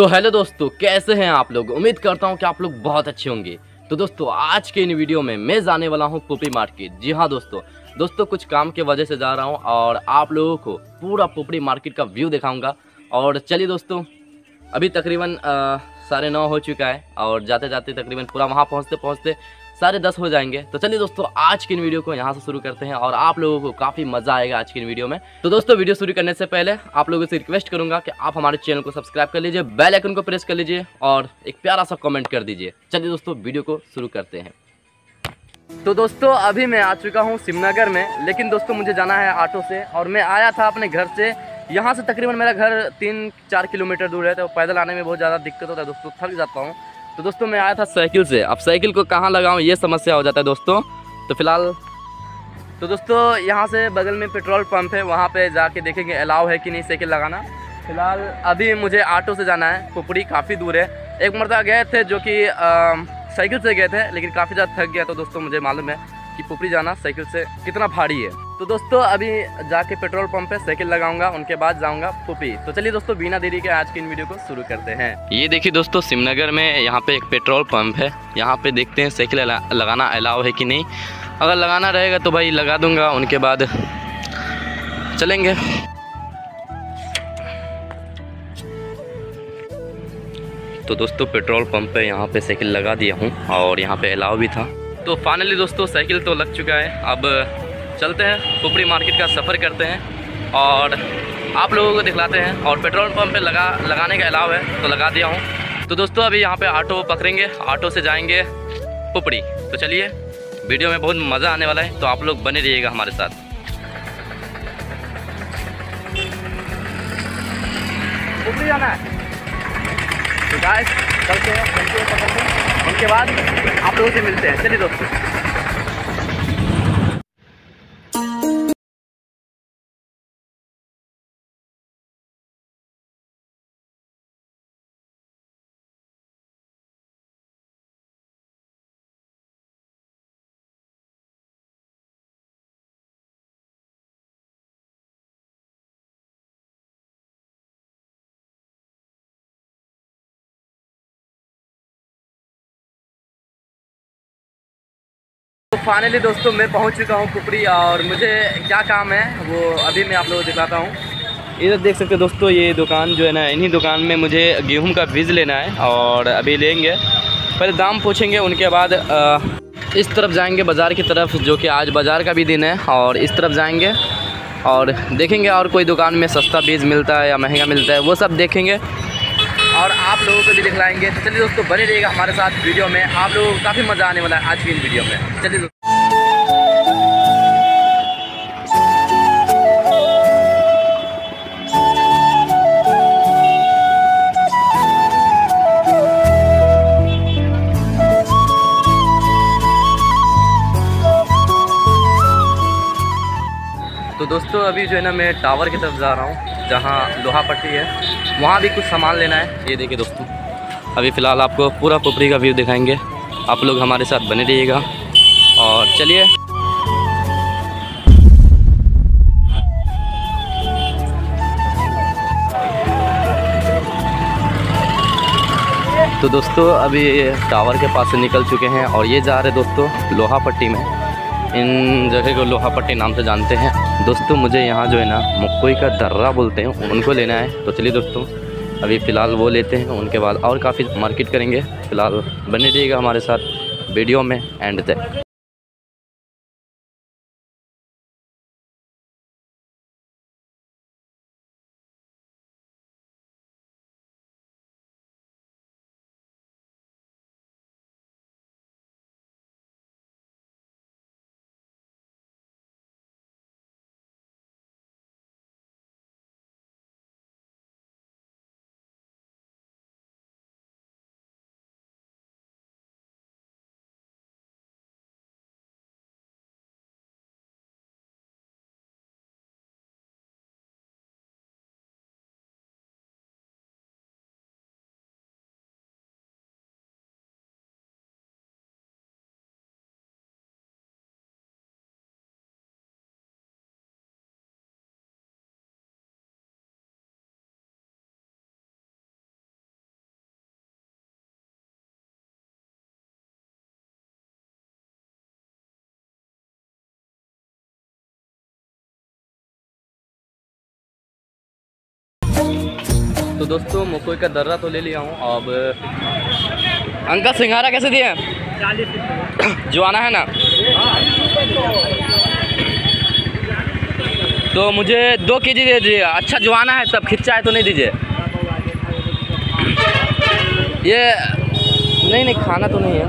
तो हेलो दोस्तों, कैसे हैं आप लोग? उम्मीद करता हूँ कि आप लोग बहुत अच्छे होंगे। तो दोस्तों, आज के इन वीडियो में मैं जाने वाला हूँ पुपड़ी मार्केट। जी हाँ दोस्तों। दोस्तों, कुछ काम के वजह से जा रहा हूँ और आप लोगों को पूरा पुपड़ी मार्केट का व्यू दिखाऊँगा। और चलिए दोस्तों, अभी तकरीबन साढ़े नौ हो चुका है और जाते जाते तकरीबन पूरा वहाँ पहुँचते पहुँचते साढ़े दस हो जाएँगे। तो चलिए दोस्तों, आज की वीडियो को यहाँ से शुरू करते हैं और आप लोगों को काफ़ी मज़ा आएगा आज की वीडियो में। तो दोस्तों, वीडियो शुरू करने से पहले आप लोगों से रिक्वेस्ट करूँगा कि आप हमारे चैनल को सब्सक्राइब कर लीजिए, बेल आइकन को प्रेस कर लीजिए और एक प्यारा सा कॉमेंट कर दीजिए। चलिए दोस्तों, वीडियो को शुरू करते हैं। तो दोस्तों, अभी मैं आ चुका हूँ सिमनगर में, लेकिन दोस्तों, मुझे जाना है ऑटो से और मैं आया था अपने घर से। यहाँ से तकरीबन मेरा घर तीन चार किलोमीटर दूर है तो पैदल आने में बहुत ज़्यादा दिक्कत होता है दोस्तों, थक जाता हूँ। तो दोस्तों, मैं आया था साइकिल से। अब साइकिल को कहाँ लगाऊँ, ये समस्या हो जाता है दोस्तों। तो फ़िलहाल तो दोस्तों, यहाँ से बगल में पेट्रोल पंप है, वहाँ पे जाके देखेंगे अलाव है कि नहीं साइकिल लगाना। फ़िलहाल, अभी मुझे ऑटो से जाना है पुपड़ी काफ़ी दूर है। एक मरतबा गए थे जो कि साइकिल से गए थे, लेकिन काफ़ी ज़्यादा थक गया तो दोस्तों, मुझे मालूम है। कि पुपड़ी जाना साइकिल से कितना भारी है। तो दोस्तों, अभी जाके पेट्रोल पंप पे साइकिल लगाऊँगा, उनके बाद जाऊँगा पुपी तो चलिए दोस्तों, बिना देरी के आज की इन वीडियो को शुरू करते हैं। ये देखिए दोस्तों, सिमनगर में यहाँ पे एक पेट्रोल पंप है। यहाँ पे देखते हैं साइकिल लगाना अलाउ है कि नहीं। अगर लगाना रहेगा तो भाई लगा दूँगा, उनके बाद चलेंगे। तो दोस्तों, पेट्रोल पंप पे यहाँ पे साइकिल लगा दिया हूँ, और यहाँ पे अलाव भी था। तो फाइनली दोस्तों साइकिल तो लग चुका है। अब चलते हैं पुपड़ी मार्केट का सफ़र करते हैं और आप लोगों को दिखलाते हैं और पेट्रोल पंप पे लगा, लगाने का अलाव है तो लगा दिया हूँ। तो दोस्तों अभी यहाँ पे ऑटो पकड़ेंगे ऑटो से जाएँगे पुपड़ी तो चलिए वीडियो में बहुत मज़ा आने वाला है तो आप लोग बने रहिएगा हमारे साथ। जाना है। तो चलते हैं चलते हैं हैं। उनके बाद आप लोगों से मिलते हैं। चलिए दोस्तों। फाइनली दोस्तों मैं पहुँच चुका हूँ कुपड़ी और मुझे क्या काम है वो अभी मैं आप लोगों को दिखाता हूँ। इधर देख सकते हैं दोस्तों, ये दुकान जो है ना, इन्हीं दुकान में मुझे गेहूँ का बीज लेना है और अभी लेंगे, पहले दाम पूछेंगे, उनके बाद इस तरफ़ जाएँगे बाज़ार की तरफ़, जो कि आज बाज़ार का भी दिन है, और इस तरफ़ जाएँगे और देखेंगे और कोई दुकान में सस्ता बीज मिलता है या महँगा मिलता है, वो सब देखेंगे। और आप लोगों को भी दिखलाएँगे। तो चलिए दोस्तों, बने रहिएगा हमारे साथ वीडियो में। आप लोगों को काफ़ी मज़ा आने वाला है आज की इन वीडियो में। चलिए दोस्तों, अभी जो है ना मैं टावर की तरफ़ जा रहा हूँ, जहाँ लोहा पट्टी है। वहाँ भी कुछ सामान लेना है। ये देखिए दोस्तों, अभी फ़िलहाल आपको पूरा पुपरी का व्यू दिखाएँगे। आप लोग हमारे साथ बने रहिएगा। और चलिए। तो दोस्तों, अभी टावर के पास से निकल चुके हैं और ये जा रहे दोस्तों लोहा पट्टी में। इन जगह को लोहापट्टी नाम से जानते हैं। दोस्तों, मुझे यहाँ जो है ना, मक्कोई का दर्रा बोलते हैं, उनको लेना है। तो चलिए दोस्तों, अभी फ़िलहाल वो लेते हैं, उनके बाद और काफ़ी मार्केट करेंगे। फ़िलहाल बने रहिएगा हमारे साथ वीडियो में, एंड तक। तो दोस्तों, मकोई का दर्रा तो ले लिया हूँ। अब, अंकल सिंघारा कैसे दिए जो आना है ना। तो मुझे दो के जी दे दीजिए। अच्छा जो आना है सब खिंचा है तो नहीं दीजिए। ये, नहीं नहीं, खाना तो नहीं है।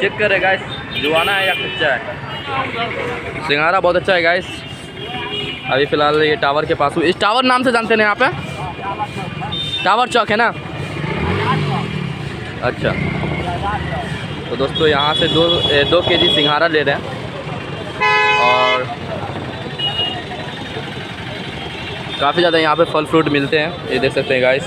चेक करे गाइस जुआना है या कच्चा है। सिंगारा बहुत अच्छा है गाइस अभी फ़िलहाल ये टावर के पास हूँ। इस टावर नाम से जानते हैं यहाँ पे? टावर चौक है ना? अच्छा। तो दोस्तों यहाँ से दो ए, दो के जी सिंघारा ले रहे हैं। और काफ़ी ज़्यादा यहाँ पे फल फ्रूट मिलते हैं। ये देख सकते हैं गाइस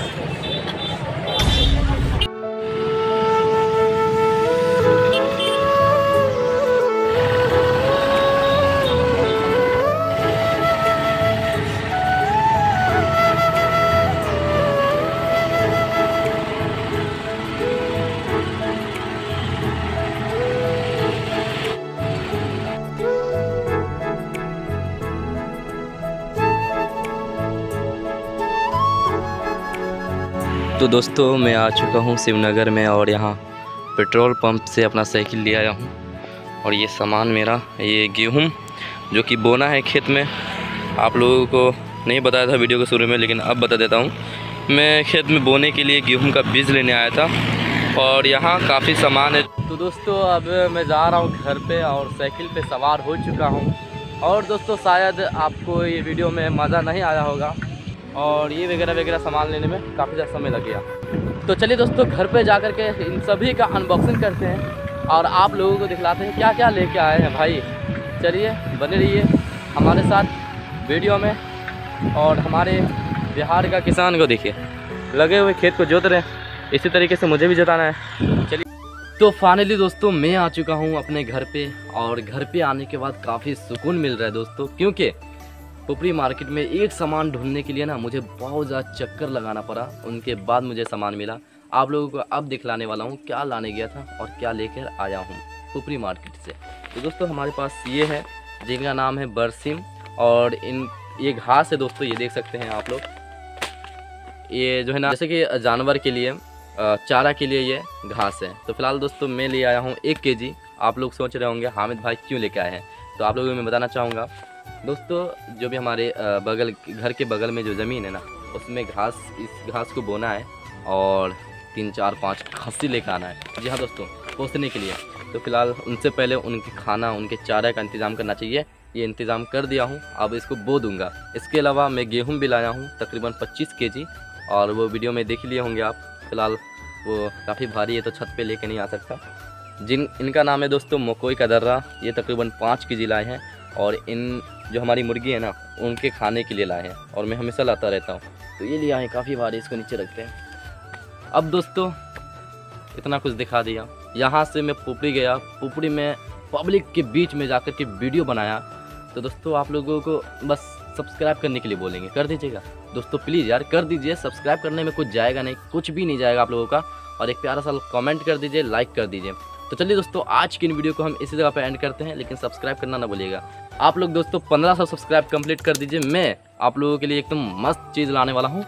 तो दोस्तों, मैं आ चुका हूँ शिवनगर में और यहाँ पेट्रोल पंप से अपना साइकिल ले आया हूँ। और ये सामान मेरा, ये गेहूँ, जो कि बोना है खेत में। आप लोगों को नहीं बताया था वीडियो के शुरू में, लेकिन अब बता देता हूँ। मैं खेत में बोने के लिए गेहूँ का बीज लेने आया था और यहाँ काफ़ी सामान है। तो दोस्तों, अब मैं जा रहा हूँ घर पे और साइकिल पे सवार हो चुका हूँ। और दोस्तों, शायद आपको ये वीडियो में मज़ा नहीं आया होगा। और ये वगैरह वगैरह सामान लेने में काफ़ी ज़्यादा समय लग गया। तो चलिए दोस्तों, घर पे जा कर के इन सभी का अनबॉक्सिंग करते हैं और आप लोगों को दिखलाते हैं क्या क्या लेके आए हैं भाई। चलिए, बने रहिए हमारे साथ वीडियो में और हमारे बिहार का किसान को देखिए। लगे हुए खेत को जोत रहे हैं। इसी तरीके से मुझे भी जोताना है। चलिए। तो फाइनली दोस्तों, मैं आ चुका हूँ अपने घर पे और घर पे आने के बाद काफ़ी सुकून मिल रहा है दोस्तों, क्योंकि पुपरी मार्केट में एक सामान ढूँढने के लिए ना मुझे बहुत ज़्यादा चक्कर लगाना पड़ा। उनके बाद मुझे सामान मिला। आप लोगों को अब दिखलाने वाला हूँ क्या लाने गया था और क्या लेकर आया हूँ पुपरी मार्केट से। तो दोस्तों, हमारे पास ये है, जिनका नाम है बरसिम और इन, ये घास है दोस्तों, ये देख सकते हैं आप लोग। ये जो है ना, जैसे कि जानवर के लिए चारा के लिए ये घास है। तो फ़िलहाल दोस्तों, मैं ले आया हूँ एक के जी आप लोग सोच रहे होंगे, हामिद भाई क्यों लेके आए हैं? तो आप लोगों को मैं बताना चाहूँगा दोस्तों, जो भी हमारे बगल, घर के बगल में जो ज़मीन है ना, उसमें घास, इस घास को बोना है और तीन, चार, पाँच खस्सी लेकर आना है। जी हाँ दोस्तों, पोसने के लिए। तो फ़िलहाल उनसे पहले उनके खाना, उनके चारा का इंतज़ाम करना चाहिए। ये इंतज़ाम कर दिया हूँ, अब इसको बो दूँगा। इसके अलावा मैं गेहूँ भी लाया हूँ, तकरीबन पच्चीस के जी और वो वीडियो में देख लिए होंगे आप। फ़िलहाल वो काफ़ी भारी है तो छत पे लेके नहीं आ सकता। जिन, इनका नाम है दोस्तों, मकोई का दर्रा। ये तकरीबन पाँच के जी लाए हैं। और इन जो हमारी मुर्गी है ना, उनके खाने के लिए लाए हैं और मैं हमेशा लाता रहता हूँ। तो ये लिए आए काफ़ी भारी इसको नीचे रखते हैं। अब दोस्तों, इतना कुछ दिखा दिया। यहाँ से मैं पुपड़ी गया। पुपड़ी में पब्लिक के बीच में जाकर के वीडियो बनाया। तो दोस्तों, आप लोगों को बस सब्सक्राइब करने के लिए बोलेंगे। कर दीजिएगा। दोस्तों, प्लीज़ यार, कर दीजिए। सब्सक्राइब करने में कुछ जाएगा नहीं, कुछ भी नहीं जाएगा आप लोगों का। और एक प्यारा सा कमेंट कर दीजिए, लाइक कर दीजिए। तो चलिए दोस्तों, आज की इन वीडियो को हम इसी जगह पर एंड करते हैं, लेकिन सब्सक्राइब करना ना भूलिएगा। आप लोग दोस्तों 1500 सब्सक्राइब कंप्लीट कर दीजिए। मैं आप लोगों के लिए एकदम मस्त चीज़ लाने वाला हूँ।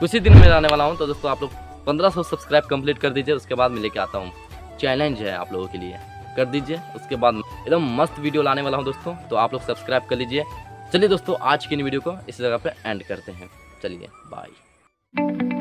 कुछ ही दिन में लाने वाला हूँ तो दोस्तों आप लोग 1500 सब्सक्राइब कंप्लीट कर दीजिए, उसके बाद मैं लेके आता हूँ। चैलेंज है आप लोगों के लिए। कर दीजिए, उसके बाद एकदम मस्त वीडियो लाने वाला हूँ दोस्तों तो आप लोग सब्सक्राइब कर लीजिए। चलिए दोस्तों, आज की इन वीडियो को इस जगह पर एंड करते हैं। चलिए बाय